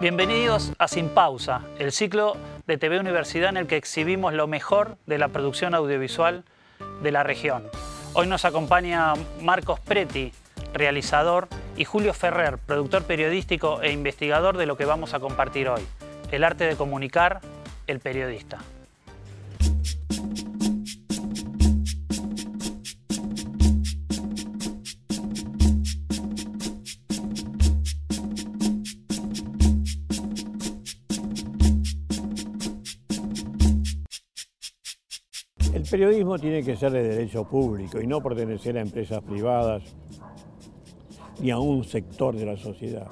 Bienvenidos a Sin Pausa, el ciclo de TV Universidad en el que exhibimos lo mejor de la producción audiovisual de la región. Hoy nos acompaña Marcos Preti, realizador, y Julio Ferrer, productor periodístico e investigador de lo que vamos a compartir hoy, el arte de comunicar, el periodista. El periodismo tiene que ser de derecho público y no pertenecer a empresas privadas ni a un sector de la sociedad.